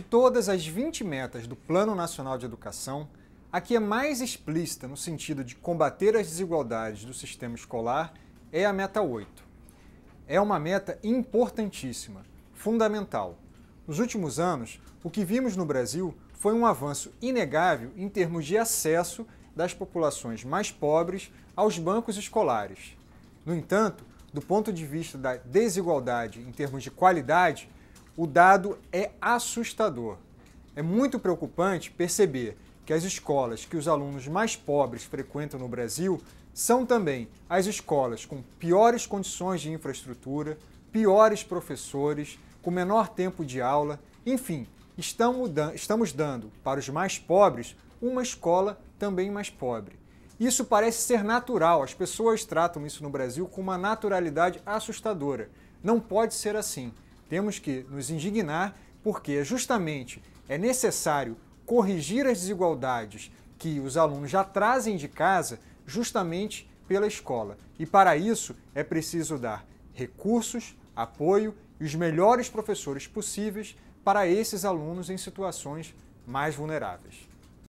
todas as 20 metas do Plano Nacional de Educação, a que é mais explícita no sentido de combater as desigualdades do sistema escolar é a meta 8. É uma meta importantíssima, fundamental. Nos últimos anos, o que vimos no Brasil foi um avanço inegável em termos de acesso das populações mais pobres aos bancos escolares. No entanto, do ponto de vista da desigualdade em termos de qualidade, o dado é assustador. É muito preocupante perceber que as escolas que os alunos mais pobres frequentam no Brasil são também as escolas com piores condições de infraestrutura, piores professores, com menor tempo de aula, enfim, estamos dando para os mais pobres uma escola também mais pobre. Isso parece ser natural, as pessoas tratam isso no Brasil com uma naturalidade assustadora. Não pode ser assim. Temos que nos indignar porque justamente é necessário corrigir as desigualdades que os alunos já trazem de casa justamente pela escola. E para isso é preciso dar recursos, apoio e os melhores professores possíveis para esses alunos em situações mais vulneráveis.